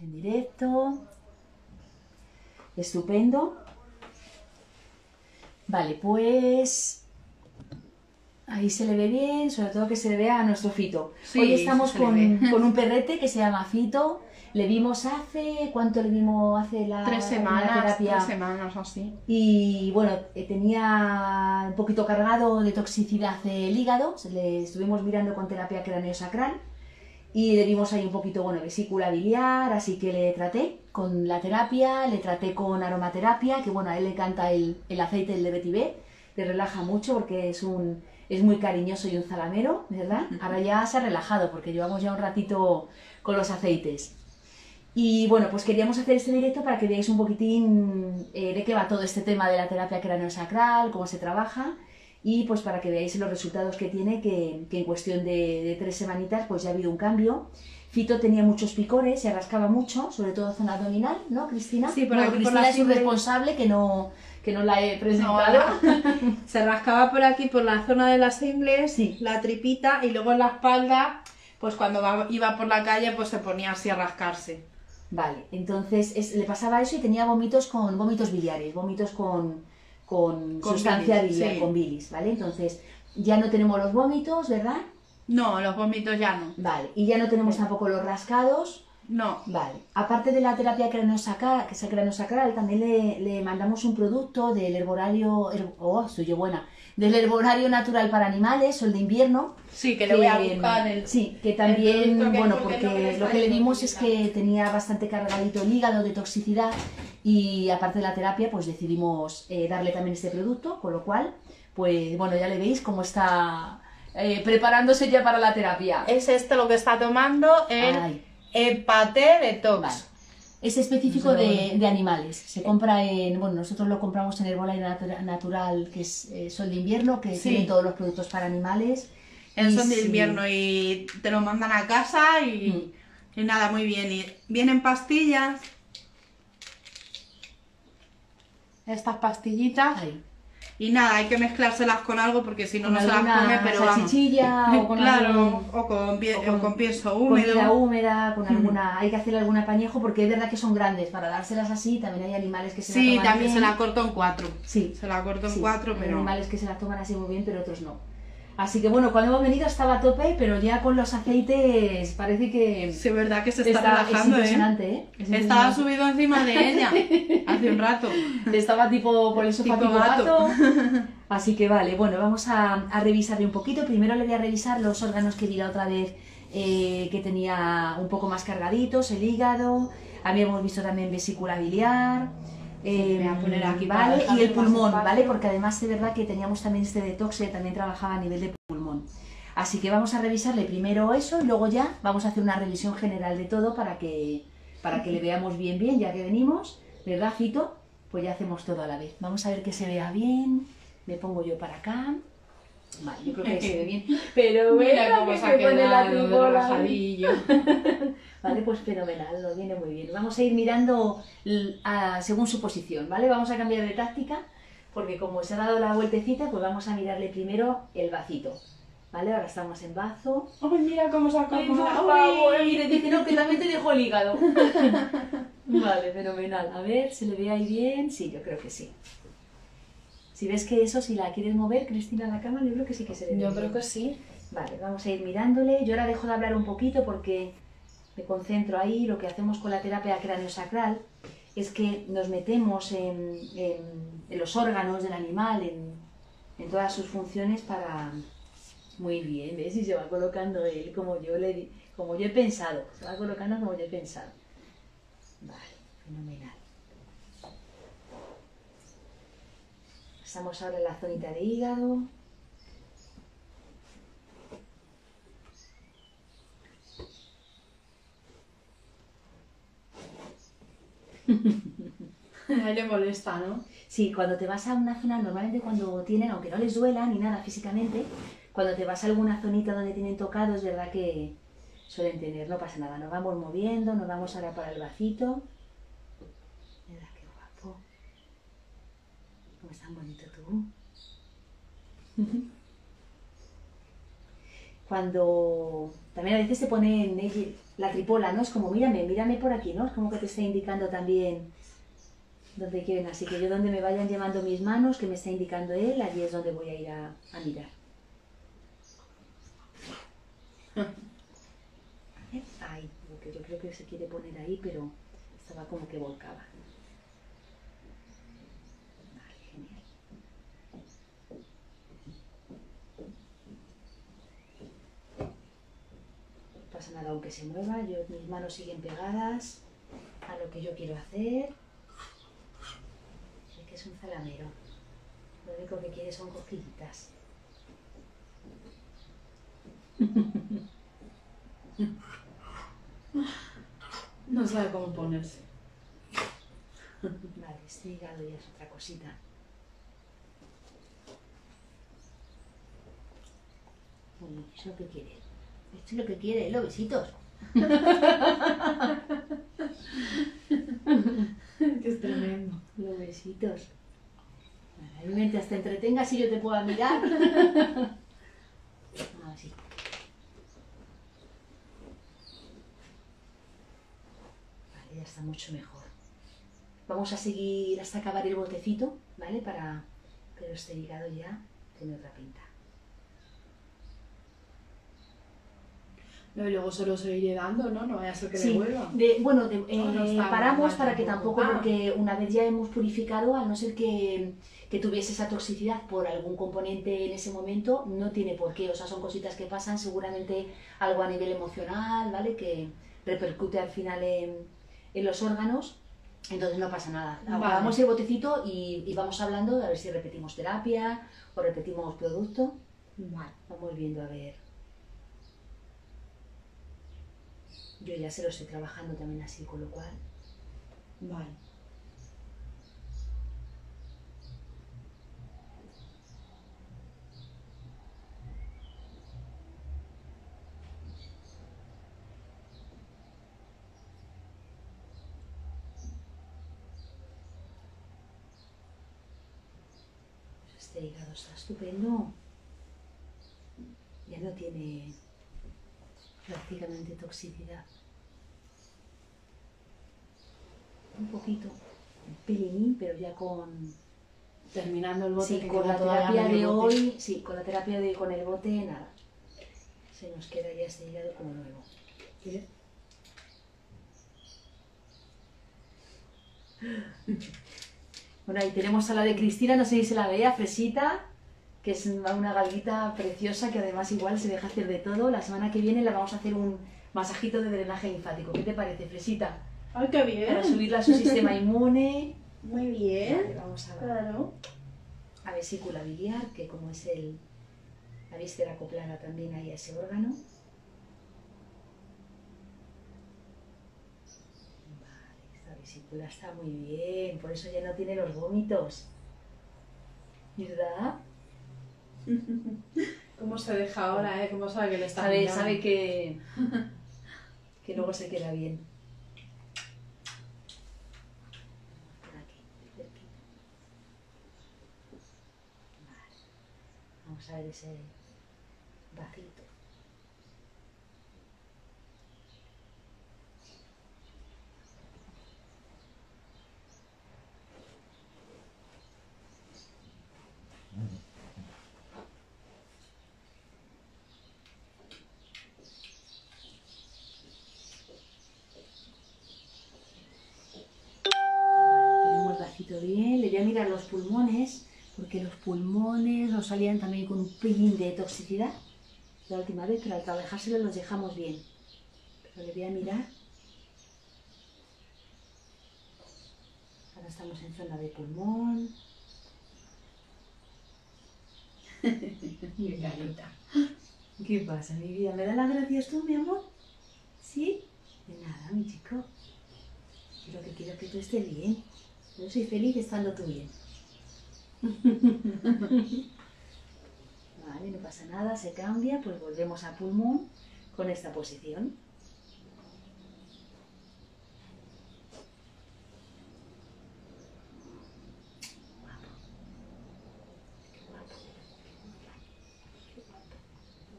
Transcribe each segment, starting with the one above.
en directo. Estupendo. Vale, pues ahí se le ve bien, sobre todo que se le vea a nuestro Fito. Sí, Hoy estamos con, un perrete que se llama Fito. Le vimos hace, ¿cuánto le vimos hace la, Tres la semanas, terapia? tres semanas así. Y bueno, eh, tenía un poquito cargado de toxicidad el hígado, se le estuvimos mirando con terapia craneosacral y le vimos ahí un poquito, bueno, vesícula biliar, así que le traté con la terapia, le traté con aromaterapia, que bueno, a él le encanta el, el aceite del de le relaja mucho porque es un es muy cariñoso y un zalamero, ¿verdad? Ahora ya se ha relajado porque llevamos ya un ratito con los aceites. Y bueno, pues queríamos hacer este directo para que veáis un poquitín eh, de qué va todo este tema de la terapia craneosacral, cómo se trabaja y pues para que veáis los resultados que tiene, que, que en cuestión de, de tres semanitas pues ya ha habido un cambio. Fito tenía muchos picores, se rascaba mucho, sobre todo zona abdominal, ¿no, Cristina? Sí, por Bueno, por Cristina la es un ingle- responsable que no, que no la he No, presentado. se rascaba por aquí, por la zona de las ingles, Sí. la tripita y luego en la espalda, pues cuando iba por la calle, pues se ponía así a rascarse. Vale, entonces es- le pasaba eso y tenía vómitos con vómitos biliares, vómitos con, con, Con sustancia bilis, biliar, sí. con bilis, ¿vale? Entonces ya no tenemos los vómitos, ¿verdad? No, los vómitos ya no. Vale, y ya no tenemos tampoco los rascados, No. vale. Aparte de la terapia craneosacral, que es también le, le mandamos un producto del herborario, her- oh, yo buena, del herborario natural para animales, o el de invierno, Sí, que le voy a que, buscar el... Sí, que también, que- bueno, porque lo que le que vimos es que tenía bastante cargadito el hígado de toxicidad y aparte de la terapia, pues decidimos eh, darle también este producto, con lo cual, pues bueno, ya le veis cómo está eh, preparándose ya para la terapia. Es este lo que está tomando el Ay, Empate Detox. vale. Es específico de, de animales. Se compra en, bueno, nosotros lo compramos en Herbolaria Natura- Natural, que es eh, Sol de Invierno, que Sí. tiene todos los productos para animales. En Y son de sí. invierno y te lo mandan a casa y, y nada, muy bien. Y vienen pastillas. Estas pastillitas. Y nada, hay que mezclárselas con algo porque si no, con no se las come, pero vamos. o con claro, algún- o con, pie- o con- o con pienso húmedo. húmeda, con alguna, hay que hacerle algún apañejo porque es verdad que son grandes, para dárselas así también hay animales que se Sí, la toman también se la corto en cuatro. Sí, Se la corto en sí, cuatro, hay pero. animales que se la toman así muy bien, pero otros no. Así que bueno, cuando hemos venido estaba a tope, pero ya con los aceites parece que Sí, es verdad que se está, está- es relajando, ¿eh? impresionante, ¿eh? Es Estaba subido encima de ella hace un rato. Estaba tipo por el sofá Tipo tipo gato. gato. Así que vale, bueno, vamos a, a revisarle un poquito. Primero le voy a revisar los órganos que vi la otra vez eh, que tenía un poco más cargaditos, el hígado. Habíamos visto también vesícula biliar. Eh, voy a poner aquí para vale, y el pulmón. ¿vale? Porque además es verdad que teníamos también este detox que también trabajaba a nivel de pulmón. Así que vamos a revisarle primero eso y luego ya vamos a hacer una revisión general de todo para que, para que le veamos bien bien ya que venimos, ¿verdad, Fito? Pues ya hacemos todo a la vez. Vamos a ver que se vea bien. Me pongo yo para acá. Vale, yo creo que se ve bien. Pero Mira bueno, cómo que se ha quedado de. Vale, pues fenomenal, nos viene muy bien. Vamos a ir mirando a- según su posición, ¿vale? Vamos a cambiar de táctica porque como se ha dado la vueltecita, pues vamos a mirarle primero el vacito. ¿Vale? Ahora estamos en bazo. Ay, mira cómo se Ay, por favor, mire, dice, no, que también te dejo el hígado. vale, fenomenal. A ver, ¿se le ve ahí bien? Sí, yo creo que sí. Si ves que eso, si la quieres mover, Cristina, a la cama, yo creo que sí que se le ve Yo bien. creo que sí. Vale, vamos a ir mirándole. Yo ahora dejo de hablar un poquito porque me concentro ahí. Lo que hacemos con la terapia craneosacral es que nos metemos en, en- los órganos del animal, en, en todas sus funciones para... Muy bien, ¿ves? Y se va colocando él como yo, le, como yo he pensado. Se va colocando como yo he pensado. Vale, fenomenal. Pasamos ahora a la zonita de hígado. Le molesta, ¿no? Sí, cuando te vas a una zona, normalmente cuando tienen, aunque no les duela ni nada físicamente, cuando te vas a alguna zonita donde tienen tocado, es verdad que suelen tener, no pasa nada, nos vamos moviendo, nos vamos ahora para el vacito. Mira qué guapo. ¿Cómo es tan bonito tú? Cuando También a veces te ponen eh, la tripola, ¿no? Es como, mírame, mírame por aquí, ¿no? Es como que te está indicando también dónde quieren. Así que yo donde me vayan llevando mis manos, que me está indicando él, allí es donde voy a ir a, a mirar. Ay, porque yo creo que se quiere poner ahí, pero estaba como que volcaba. Vale, genial. No pasa nada aunque se mueva, yo, mis manos siguen pegadas a lo que yo quiero hacer. Que es un zalamero. Lo único que quiere son cosquillitas. No sabe cómo ponerse. Vale, este hígado ya es otra cosita. Muy bien, es lo que quiere. Esto es lo que quiere, los besitos. que es tremendo. Los besitos. Ahí mientras te entretengas y yo te pueda mirar. Así. Vale, ya está mucho mejor. Vamos a seguir hasta acabar el botecito, ¿vale? Para... Pero este hígado ya tiene otra pinta. No, y luego se lo seguiré dando, ¿no? No vaya a ser que Sí, devuelva. de- bueno, de- eh, no paramos mal para que tampoco. Ah. porque una vez ya hemos purificado, al no ser que, que tuviese esa toxicidad por algún componente en ese momento, no tiene por qué. O sea, son cositas que pasan, seguramente algo a nivel emocional, ¿vale? Que repercute al final en, en los órganos. Entonces no pasa nada. Vale. Apagamos el botecito y, y vamos hablando a ver si repetimos terapia o repetimos producto. Vale. Vamos viendo a ver. Yo ya se lo estoy trabajando también así, con lo cual. Vale. Este hígado está estupendo. Ya no tiene prácticamente toxicidad. Un poquito, un pelinín, pero ya con, Terminando el bote. sí, que con la terapia de bote. hoy, sí, con la terapia de con el bote, nada. Se nos queda ya este hígado como nuevo. Bien. Bueno, ahí tenemos a la de Cristina, no sé si se la veía, Fresita, que es una galguita preciosa que además igual se deja hacer de todo. La semana que viene le vamos a hacer un masajito de drenaje linfático. ¿Qué te parece, Fresita? ¡Ay, qué bien! Para subirla a su sistema inmune. Muy Vale, bien. vamos a, Claro. a vesícula biliar, que como es el, la víscera acoplada también hay a ese órgano. Vale, esta vesícula está muy bien, por eso ya no tiene los vómitos. ¿Verdad? ¿Cómo se deja ahora, eh? ¿Cómo sabe que le está Sabe, mirando? sabe que, que luego se queda bien. Por aquí, cerquita. Vale. Vamos a ver ese vacito. Vale, tenemos el vacito bien. Le voy a mirar los pulmones, porque los pulmones nos salían también con un pelín de toxicidad. La última vez, pero al trabajárselo los dejamos bien. Pero le voy a mirar. Ahora estamos en zona de pulmón. Qué carita. ¿Qué pasa, mi vida? ¿Me das las gracias tú, mi amor? ¿Sí? De nada, mi chico. Lo que quiero es que tú estés bien. Yo soy feliz estando tú bien. Vale, no pasa nada, se cambia, pues volvemos a pulmón con esta posición. Guapo. Qué guapo. Qué guapo.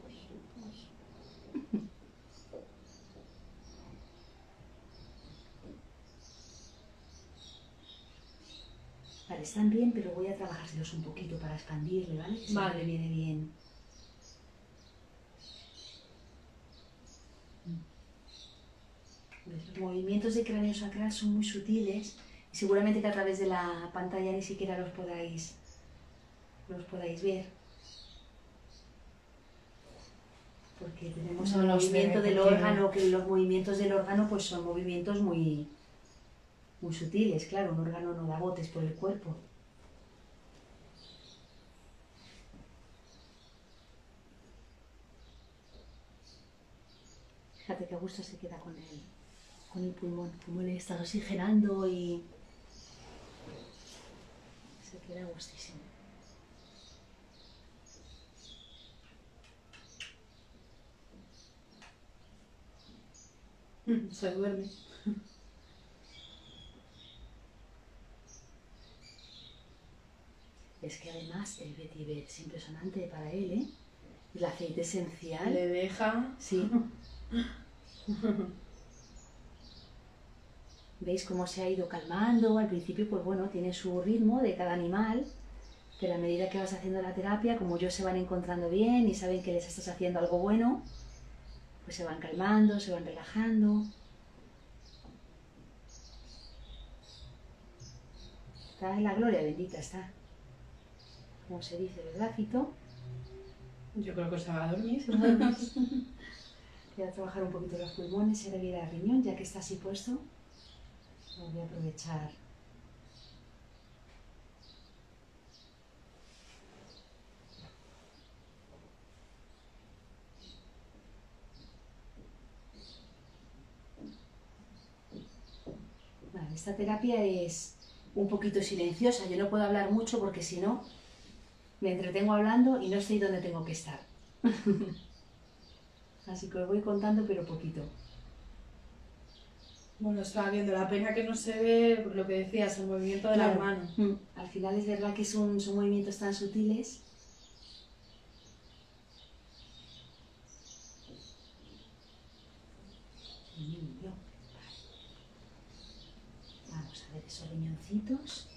Uy, uy. Vale, están bien, pero voy a trabajárselos un poquito para expandirle, ¿vale? Que Vale. le viene bien. ¿Ves? Los movimientos de cráneo sacral son muy sutiles y seguramente que a través de la pantalla ni siquiera los podáis, los podáis ver. Porque tenemos No el movimiento del órgano, que los movimientos del órgano pues son movimientos muy, muy sutiles, claro, un órgano no da botes por el cuerpo. Fíjate que gusto se queda con el, con el pulmón, como le está oxigenando y se queda gustísimo. Se duerme. Es que además el vetiver es impresionante para él, ¿eh? El aceite esencial. Le deja. Sí. ¿Veis cómo se ha ido calmando? Al principio, pues bueno, tiene su ritmo de cada animal, pero a medida que vas haciendo la terapia, como ellos se van encontrando bien y saben que les estás haciendo algo bueno, pues se van calmando, se van relajando. Está en la gloria bendita, está. Como se dice, ¿verdad, Fito? Yo creo que se va a dormir. Voy a trabajar un poquito los pulmones y ahora voy a ir al riñón, ya que está así puesto. Lo voy a aprovechar. Vale, esta terapia es un poquito silenciosa. Yo no puedo hablar mucho porque si no, me entretengo hablando y no estoy donde tengo que estar. Así que os voy contando, pero poquito. Bueno, estaba viendo la pena que no se ve lo que decías, el movimiento de la Claro. mano. Mm, Al final es verdad que son, son movimientos tan sutiles. Vamos a ver esos riñoncitos.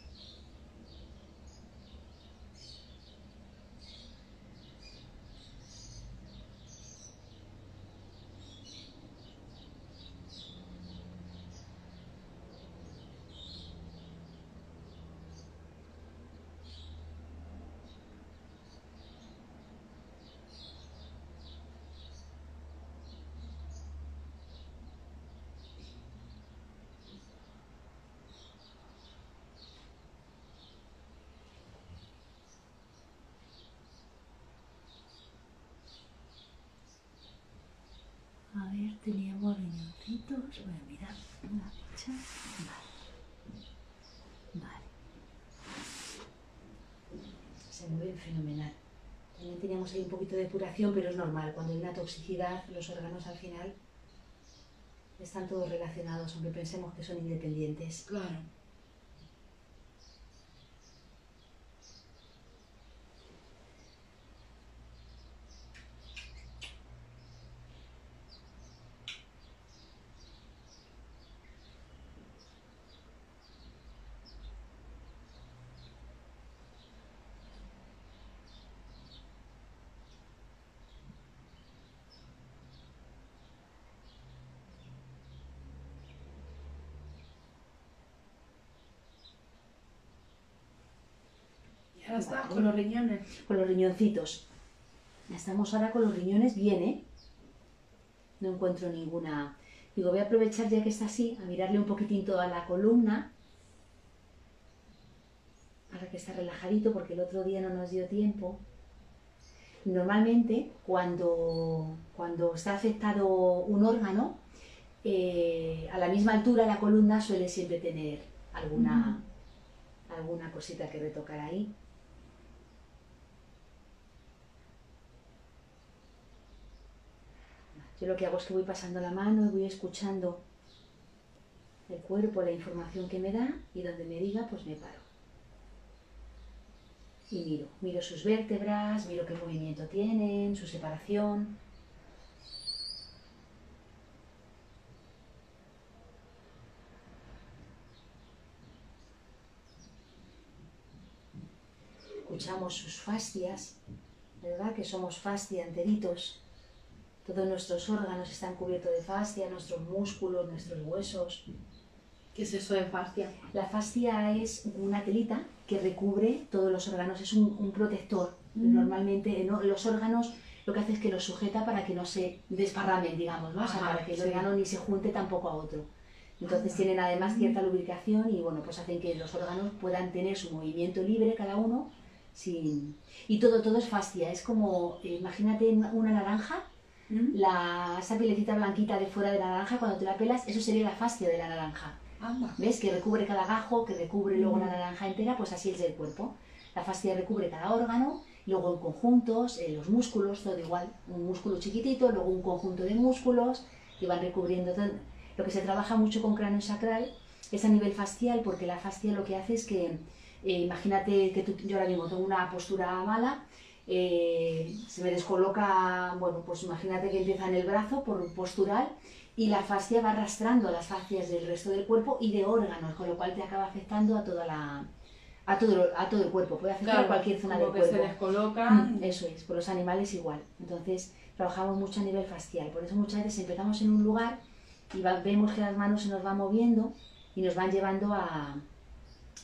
A ver, teníamos riñoncitos. Voy a mirar una fecha. Vale. Vale. Se mueven fenomenal. También teníamos ahí un poquito de depuración, pero es normal. Cuando hay una toxicidad, los órganos al final están todos relacionados, aunque pensemos que son independientes. Claro. Está con los riñones. Con los riñoncitos. Estamos ahora con los riñones bien, ¿eh? No encuentro ninguna. Digo, voy a aprovechar ya que está así, a mirarle un poquitín toda la columna. Ahora que está relajadito, porque el otro día no nos dio tiempo. Normalmente, cuando, cuando está afectado un órgano, eh, a la misma altura la columna suele siempre tener alguna, alguna cosita que retocar ahí. Yo lo que hago es que voy pasando la mano y voy escuchando el cuerpo, la información que me da y donde me diga, pues me paro. Y miro, miro sus vértebras, miro qué movimiento tienen, su separación. escuchamos sus fascias, ¿verdad? Que somos fascia enteritos. Todos nuestros órganos están cubiertos de fascia, nuestros músculos, nuestros huesos. ¿Qué es eso de fascia? La fascia es una telita que recubre todos los órganos, es un, un protector. Mm. Normalmente ¿no? los órganos lo que hace es que los sujeta para que no se desparramen, digamos, ¿no? O sea, Ajá, para que el sí. órgano ni se junte tampoco a otro. Entonces tienen además cierta lubricación y bueno, pues hacen que los órganos puedan tener su movimiento libre cada uno sin... Y todo, todo es fascia, es como, eh, imagínate una naranja, ¿Mm? la, esa pielecita blanquita de fuera de la naranja, cuando te la pelas, eso sería la fascia de la naranja. Anda. ¿Ves? Que recubre cada gajo, que recubre luego la naranja entera, pues así es el cuerpo. La fascia recubre cada órgano, luego en conjuntos, eh, los músculos, todo igual. Un músculo chiquitito, luego un conjunto de músculos que van recubriendo todo. Lo que se trabaja mucho con cráneo sacral es a nivel fascial, porque la fascia lo que hace es que, eh, imagínate que tú, yo ahora mismo tengo una postura mala, eh, se me descoloca, bueno, pues imagínate que empieza en el brazo por postural y la fascia va arrastrando las fascias del resto del cuerpo y de órganos, con lo cual te acaba afectando a toda la a todo, a todo el cuerpo, puede afectar a cualquier zona del que cuerpo. se descolocan. Mm, Eso es, por los animales igual. Entonces, trabajamos mucho a nivel facial. Por eso muchas veces empezamos en un lugar y va- vemos que las manos se nos van moviendo y nos van llevando a,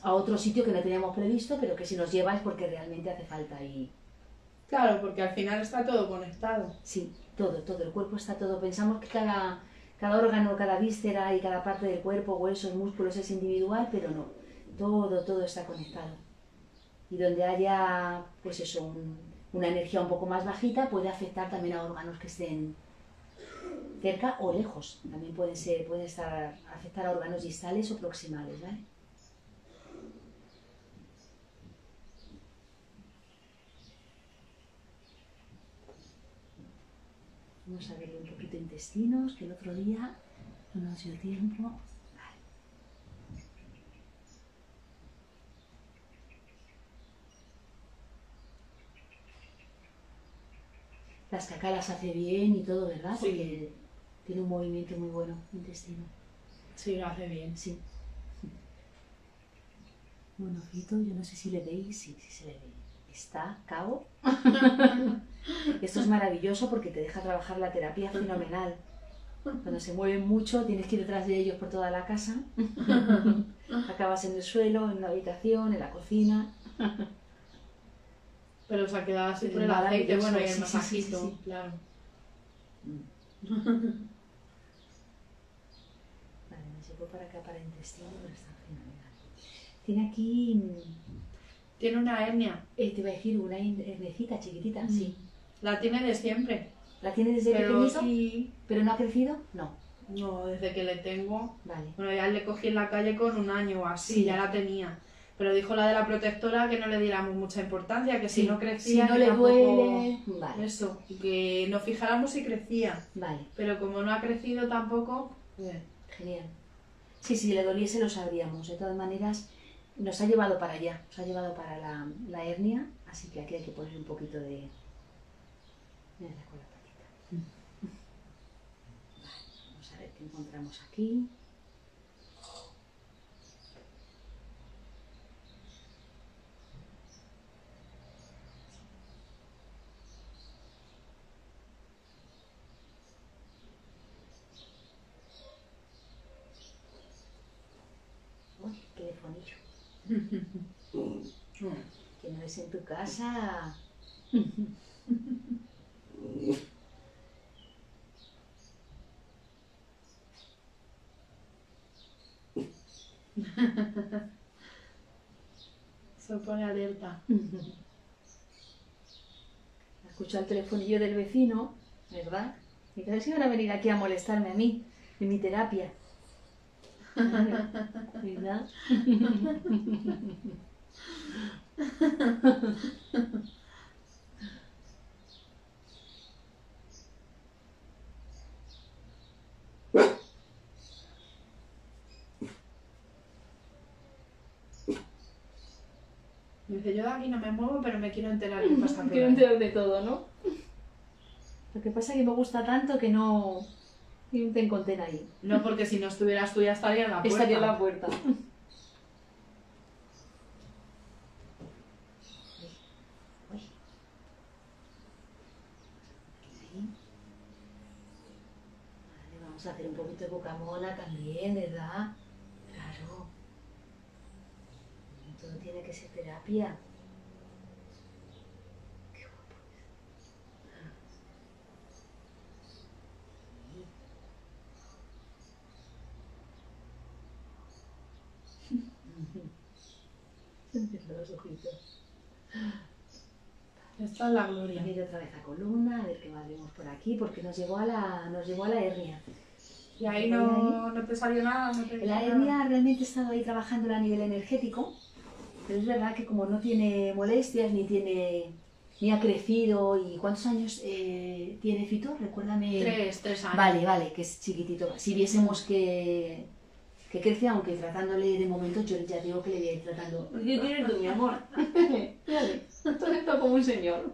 a otro sitio que no teníamos previsto, pero que si nos lleva es porque realmente hace falta. Y Claro, porque al final está todo conectado. sí, todo, todo, el cuerpo está todo. Pensamos que cada, cada órgano, cada víscera y cada parte del cuerpo, huesos, músculos es individual, pero no. Todo, todo está conectado. Y donde haya, pues eso, un- una energía un poco más bajita, puede afectar también a órganos que estén cerca o lejos. También puede ser, puede estar, afectar a órganos distales o proximales, ¿vale? Vamos a ver un poquito intestinos, que el otro día no nos dio tiempo. Vale. Las cacalas hace bien y todo, ¿verdad? Sí. Porque tiene un movimiento muy bueno el intestino. Sí, lo hace bien. Sí. Bueno, ojito, yo no sé si le veis, sí, sí se le ve. Está cabo. Esto es maravilloso porque te deja trabajar la terapia fenomenal. Cuando se mueven mucho, tienes que ir detrás de ellos por toda la casa. Acabas en el suelo, en la habitación, en la cocina. Pero se ha quedado así por el aceite, bueno, y el sí, masajito, sí, sí. claro. Vale, me llevo para acá para el intestino, pero está fenomenal. Tiene aquí, mm, Tiene una hernia. eh, te iba a decir, una hernecita chiquitita, sí. La tiene de siempre. ¿La tiene desde Pero pequeñito? sí. ¿Pero no ha crecido? No. No, desde que le tengo. Vale. Bueno, ya le cogí en la calle con un año o así, Sí. ya la tenía. Pero dijo la de la protectora que no le diéramos mucha importancia, que si no crecía. si no le tampoco- duele. Vale, Eso, que nos fijáramos si crecía. vale, Pero como no ha crecido tampoco, pues, genial. Sí, si le doliese lo sabríamos. De todas maneras, nos ha llevado para allá, nos ha llevado para la, la hernia, así que aquí hay que poner un poquito de... Mira, con la patita. Vale, vamos a ver qué encontramos aquí. Uy, qué telefonillo. Que no es en tu casa. se pone alerta. Escucho el telefonillo del vecino, ¿verdad? Y que si van a venir aquí a molestarme a mí, en mi terapia. Dice, yo de aquí no me muevo, pero me quiero enterar qué pasa Quiero ahí". enterar de todo, ¿no? Lo que pasa es que me gusta tanto que no y te encontré ahí. No, porque si no estuvieras tú ya estaría en la puerta. Estaría en la puerta. Vale, vamos a hacer un poquito de bocamola también, ¿verdad? Claro. Todo tiene que ser terapia. Es. los ojitos. Esta es la gloria. Ir otra vez a columna, a ver qué más vemos por aquí, porque nos llegó a la, nos llegó a la hernia. Y ahí no, no te salió nada. No te La nada? hernia realmente he estado ahí trabajando a nivel energético, pero es verdad que como no tiene molestias ni tiene ni ha crecido y cuántos años eh, tiene Fito, recuérdame. Tres, tres años. Vale, vale, que es chiquitito. Si viésemos que, que crece, aunque tratándole de momento, yo ya digo que le voy a ir tratando. ¿Qué tienes tú, mi amor? Dale, esto como un señor.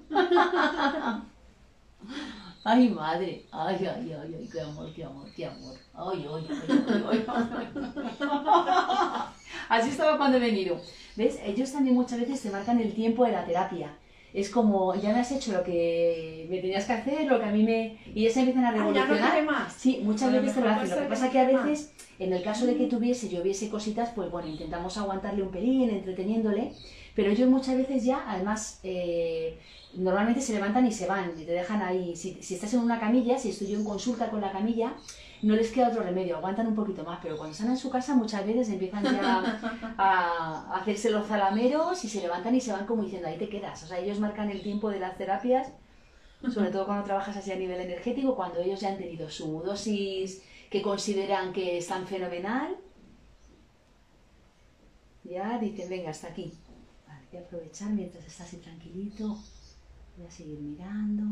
Ay, madre. Ay, ay, ay, ay, qué amor, qué amor, qué amor. Ay, ay, ay, ay, ay. Así estaba cuando he venido. ¿Ves? Ellos también muchas veces te marcan el tiempo de la terapia. Es como, ya me has hecho lo que me tenías que hacer, lo que a mí me... Y ellos empiezan a Ah, ya no revolucionar. más. Sí, muchas veces te lo hacen. Lo que pasa que a veces, en el caso de que tuviese, yo viese cositas, pues bueno, intentamos aguantarle un pelín, entreteniéndole. Pero ellos muchas veces ya, además, eh, normalmente se levantan y se van, y te dejan ahí. Si, si estás en una camilla, si estoy yo en consulta con la camilla, no les queda otro remedio, aguantan un poquito más. Pero cuando están en su casa, muchas veces empiezan ya a, a hacerse los zalameros y se levantan y se van como diciendo, ahí te quedas. O sea, ellos marcan el tiempo de las terapias sobre todo cuando trabajas así a nivel energético, cuando ellos ya han tenido su dosis que consideran que están fenomenal, ya dicen, venga, hasta aquí. Vale, voy a aprovechar mientras está así tranquilito, voy a seguir mirando.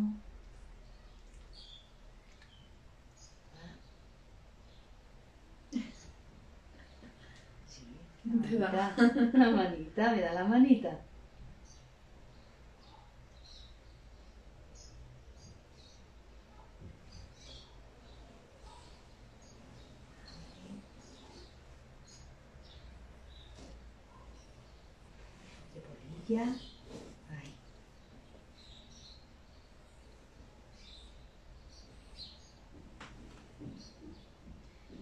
Sí, la manita, la manita, me da la manita. Polilla. Ahí.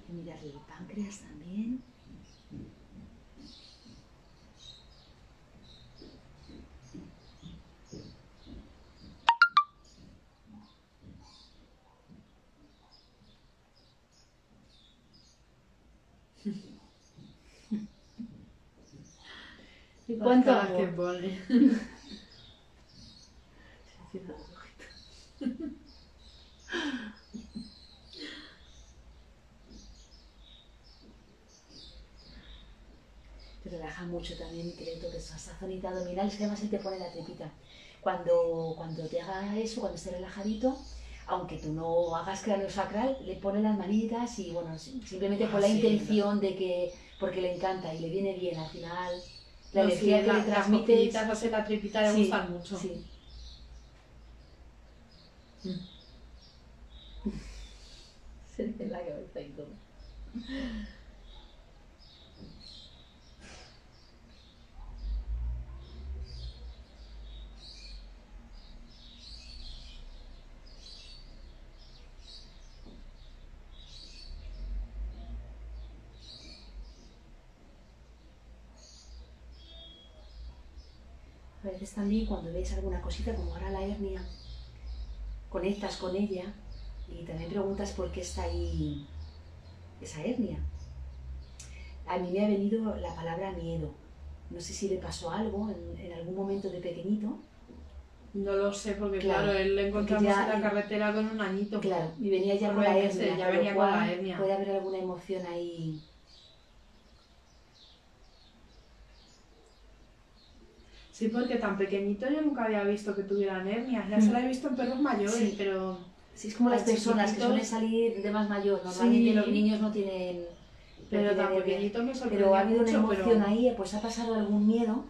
Hay mirarle el páncreas también. ¿Y cuánto caras que amor? pone. Te relaja mucho también que le toques esa zonita abdominal, es que además él te pone la tripita. Cuando, cuando te haga eso, cuando esté relajadito, aunque tú no hagas cráneo sacral, le pone las manitas y bueno, si- simplemente con Ah, la sí, intención de que, porque le encanta y le viene bien al final, la No, sí, energía que la- le las transmites. así en la tripita le Sí, gustan mucho. Sí. Se le ve la cabeza y todo. Veces también cuando ves alguna cosita como ahora la hernia, conectas con ella y también preguntas por qué está ahí esa hernia. A mí me ha venido la palabra miedo. No sé si le pasó algo en, en algún momento de pequeñito. No lo sé, porque Claro, claro, él le encontramos ya en la carretera con un añito. Claro, y venía ya con la hernia. ya lo venía con la hernia. Puede haber alguna emoción ahí. Sí, porque tan pequeñito yo nunca había visto que tuvieran hernias. Ya se la he visto en perros mayores, Sí. pero Sí, es como las personas que suelen salir de más mayor. Normalmente Sí. los niños no tienen. no pero tienen tan pequeñito me sorprendió Pero ha habido una emoción pero- ahí, pues ha pasado algún miedo.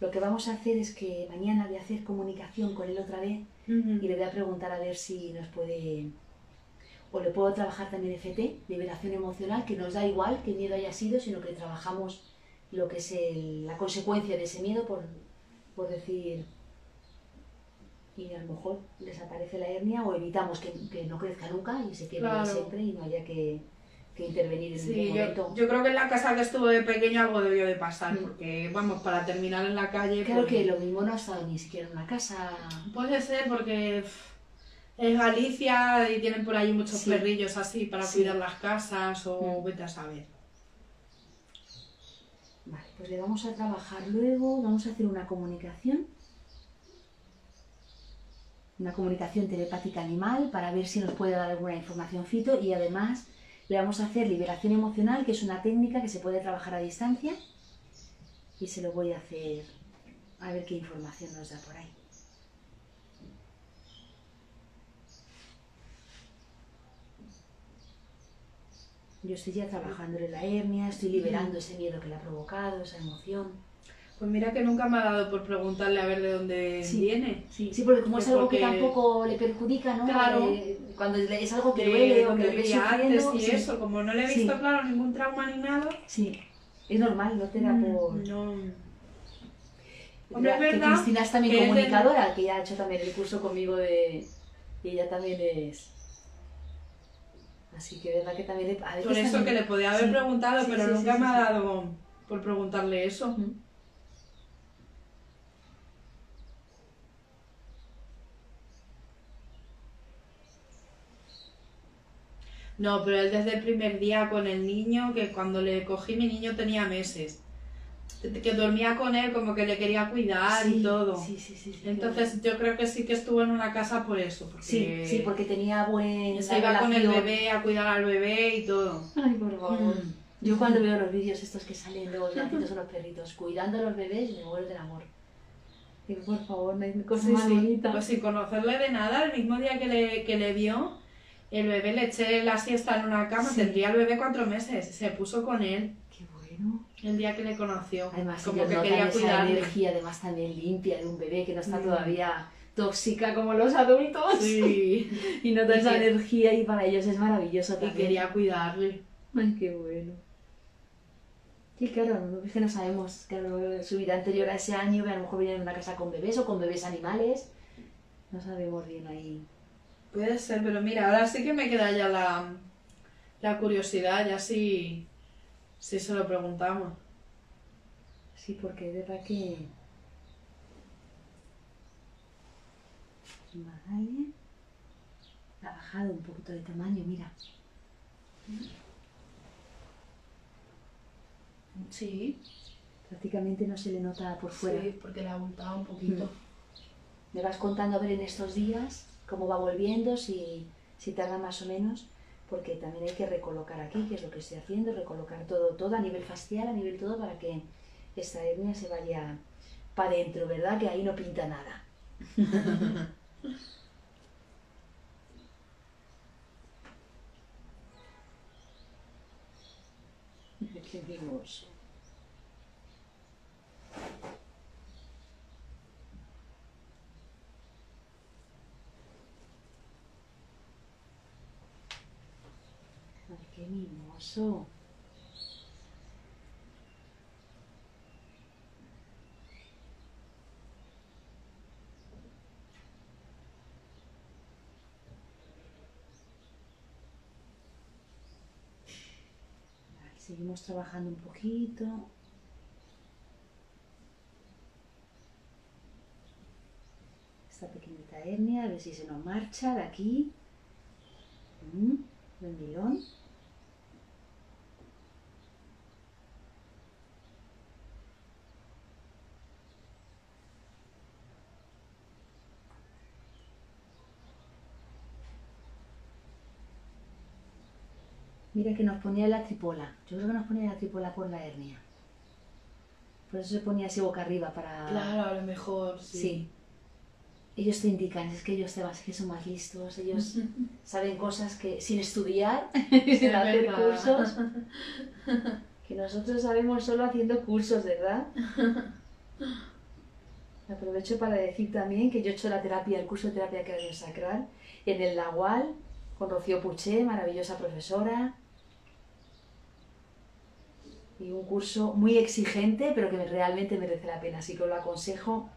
Lo que vamos a hacer es que mañana voy a hacer comunicación con él otra vez y le voy a preguntar a ver si nos puede. O le puedo trabajar también FT, liberación emocional, que nos da igual que miedo haya sido, sino que trabajamos lo que es el- la consecuencia de ese miedo, por, por decir. y a lo mejor desaparece la hernia o evitamos que, que no crezca nunca y se quede Claro. siempre y no haya que, que intervenir en Sí, yo, momento. yo creo que en la casa que estuvo de pequeño algo debió de pasar, Mm. porque vamos, para terminar en la calle... Claro pues, que lo mismo no ha estado ni siquiera en una casa. Puede ser porque es Galicia y tienen por ahí muchos Sí. perrillos así para Sí. cuidar las casas o Mm. vete a saber. Pues le vamos a trabajar luego, vamos a hacer una comunicación. Una comunicación telepática animal para ver si nos puede dar alguna información fito y además le vamos a hacer liberación emocional, que es una técnica que se puede trabajar a distancia y se lo voy a hacer a ver qué información nos da por ahí. Yo estoy ya trabajando en la hernia, estoy liberando ese miedo que le ha provocado, esa emoción. Pues mira que nunca me ha dado por preguntarle a ver de dónde Sí. viene. Sí, sí, porque como es Pues algo que porque- tampoco le perjudica, ¿no? Claro. Eh, cuando es algo que duele o que le antes y sí, eso, como no le he Sí. visto, claro, ningún trauma ni nada. sí, es normal, no te da por... Mm, No. Hombre, es que verdad Cristina es también que es de- comunicadora, que ya ha hecho también el curso conmigo de... Y ella también es... Así que verdad que también... le- a Por eso también- que le podía haber sí, preguntado, sí, pero sí, nunca me ha dado por preguntarle eso. No, pero él desde el primer día con el niño, que cuando le cogí mi niño tenía meses, que dormía con él como que le quería cuidar Sí, y todo. Sí, sí, sí. sí, Entonces yo creo que sí que estuvo en una casa por eso, porque Sí, sí, porque tenía buen... se iba con el relación. bebé a cuidar al bebé y todo. Ay, por favor. Mm. Yo cuando veo los vídeos estos que salen de los gatitos o los perritos cuidando a los bebés, me muero del amor. Digo, por favor, no hay cosa Sí, más sí. bonita. Pues sin conocerle de nada, el mismo día que le, que le vio, el bebé le eché la siesta en una cama, Sí. tendría el bebé cuatro meses, se puso con él Qué bueno. El día que le conoció, Además, como que notan quería esa cuidarle. energía, además también limpia de un bebé que no está Mm. todavía tóxica como los adultos. Sí, Y nota Y esa que- energía y para ellos es maravilloso y también. quería cuidarle. Ay, qué bueno. Sí, claro, no- es que no sabemos, claro, su vida anterior a ese año, a lo mejor viene en una casa con bebés o con bebés animales. No sabemos bien ahí. Puede ser, pero mira, ahora sí que me queda ya la, la curiosidad, ya sí, sí se lo preguntamos. Sí, porque es verdad que... Vale. Ha bajado un poquito de tamaño, mira. Sí, Prácticamente no se le nota por fuera. sí, porque le ha abultado un poquito. Me vas contando a ver en estos días cómo va volviendo, si, si tarda más o menos, porque también hay que recolocar aquí, que es lo que estoy haciendo, recolocar todo, todo a nivel facial, a nivel todo, para que esta hernia se vaya para adentro, ¿verdad? Que ahí no pinta nada. Qué mimoso. Ay, qué seguimos trabajando un poquito. Esta pequeñita hernia, a ver si se nos marcha de aquí. Mm, buen milón. Mira que nos ponía la tripola. Yo creo que nos ponía la tripola por la hernia. Por eso se ponía así boca arriba para... Claro, a lo mejor, sí. Sí. Ellos te indican, es que ellos te vas, que son más listos, ellos saben cosas que sin estudiar, sin Es hacer verdad. cursos, que nosotros sabemos solo haciendo cursos, ¿verdad? Aprovecho para decir también que yo he hecho la terapia, el curso de terapia craniosacral en el Nahual con Rocío Puché, maravillosa profesora. Y un curso muy exigente, pero que realmente merece la pena, así que os lo aconsejo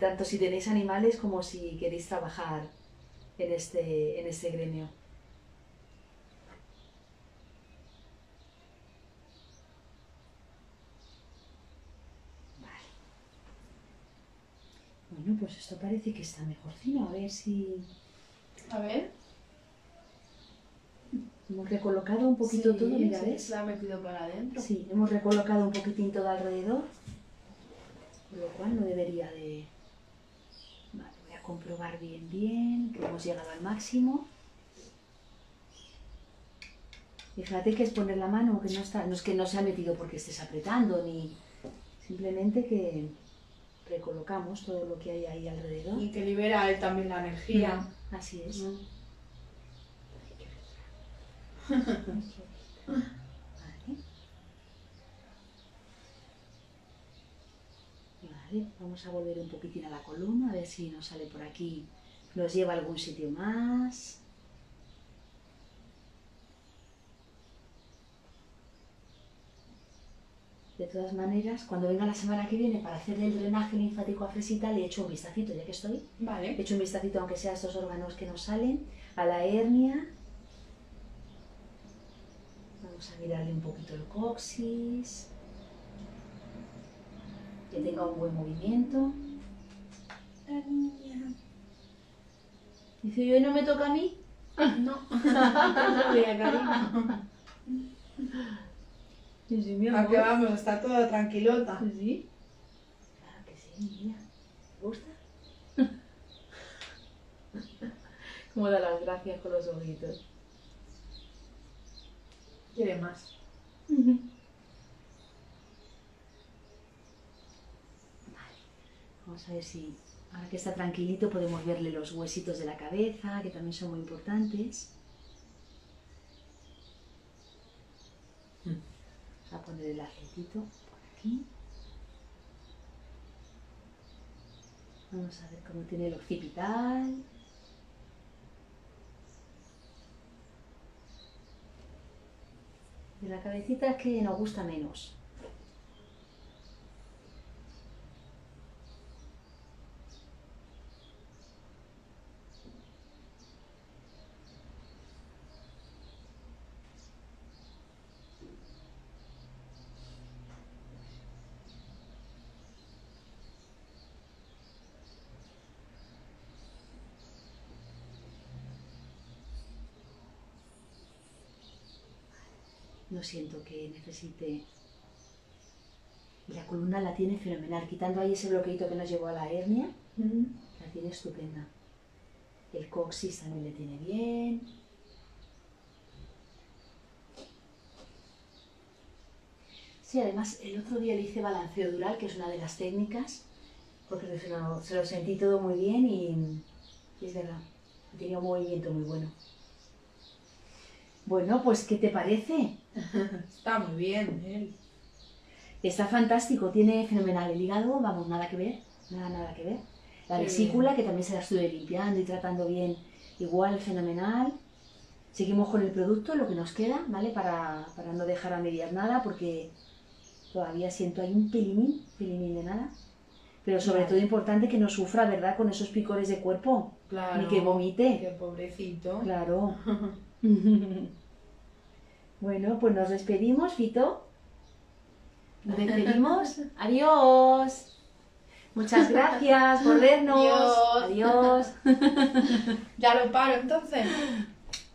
tanto si tenéis animales como si queréis trabajar en este, en este gremio. Vale. Bueno, pues esto parece que está mejorcino. A ver si A ver. Hemos recolocado un poquito Sí, todo, mira, ¿ves? Se ha metido para adentro. Sí, hemos recolocado un poquitín todo alrededor, con lo cual no debería de... Vale, voy a comprobar bien, bien, que hemos llegado al máximo. Fíjate que es poner la mano, que no está, no es que no se ha metido porque estés apretando, ni simplemente que recolocamos todo lo que hay ahí alrededor. Y que libera él también la energía. Mm, Así es. Mm. Vale. Vale, vamos a volver un poquitín a la columna, a ver si nos sale por aquí, nos lleva a algún sitio más. De todas maneras, cuando venga la semana que viene para hacer el drenaje linfático a Fresita, le echo un vistacito, ya que estoy. Le Vale. echo un vistacito, aunque sea a estos órganos que nos salen, a la hernia. Vamos a mirarle un poquito el coxis. Que tenga un buen movimiento. Dice, ¿y hoy no me toca a mí? No. Todavía, cariño. Sí, sí, mi ¿A qué vamos? Está toda tranquilota. Sí. Claro que sí, mira. ¿Te gusta? Cómo da las gracias con los ojitos. Quiere más. Vamos a ver si ahora que está tranquilito podemos verle los huesitos de la cabeza, que también son muy importantes. Vamos a poner el acetito por aquí. Vamos a ver cómo tiene el occipital. De la cabecita que nos gusta menos. No siento que necesite. Y la columna la tiene fenomenal, quitando ahí ese bloqueito que nos llevó a la hernia, la tiene estupenda. El coxis también le tiene bien. Sí, además el otro día le hice balanceo dural, que es una de las técnicas, porque se lo, se lo sentí todo muy bien y, y es verdad, tenía un movimiento muy bueno. Bueno, pues ¿qué te parece? Está muy bien él. Está fantástico, tiene fenomenal el hígado, vamos, nada que ver, nada, nada que ver. La vesícula, que también se la estuve limpiando y tratando bien, igual, fenomenal. Seguimos con el producto, lo que nos queda, ¿vale? Para, para no dejar a medias nada, porque todavía siento ahí un pelinín, pelinín de nada. Pero sobre todo importante que no sufra, ¿verdad? Con esos picores de cuerpo, Claro. ni que vomite. Qué pobrecito. Claro. bueno, pues nos despedimos, Fito. Nos despedimos. Adiós. Muchas gracias por vernos. Adiós. Adiós. Ya lo paro entonces.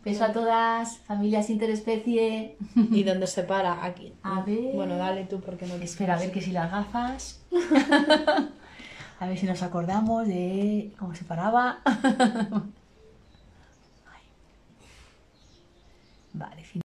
Beso a todas, familias interespecie. ¿Y dónde se para? Aquí. A ver. Bueno, dale tú porque no Espera, a ver que si las gafas. a ver si nos acordamos de cómo se paraba. Vale, fin.